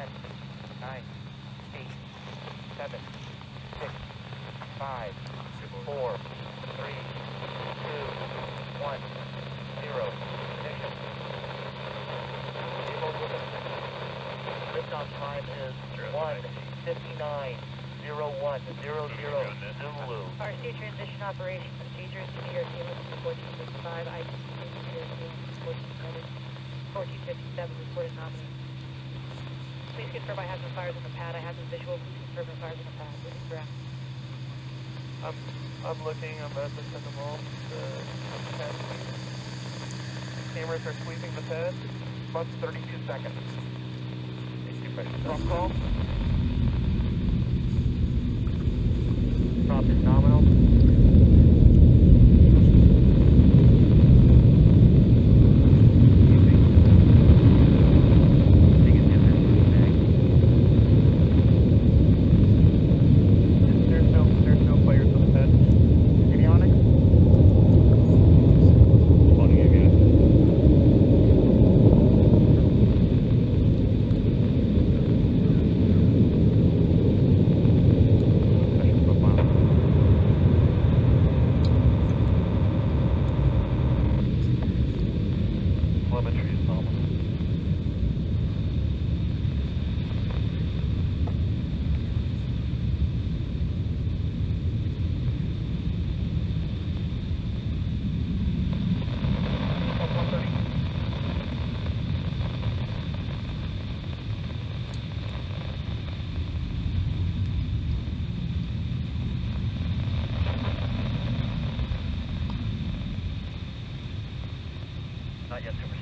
10, 9, 8, 7, 6, 5, 4, 3, 2, 1, 0. Ignition. Vehicle moving. Liftoff time is 1:59:01:00 Zulu. RC transition operation procedures to York Cable 1465, ITC New York Cable 1457, reported nominee. Please confirm I have some fires on the pad. I have some visual. Please confirm no fires on the pad. This is correct. I'm, I'm looking, I'm at the sentinel, the pad. Cameras are sweeping the pad, about 32 seconds. Drop call. Drop is nominal. если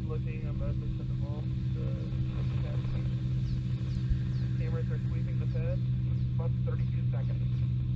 I'm, looking, I'm at the sentinel, the. Cameras are sweeping the pad, about 32 seconds.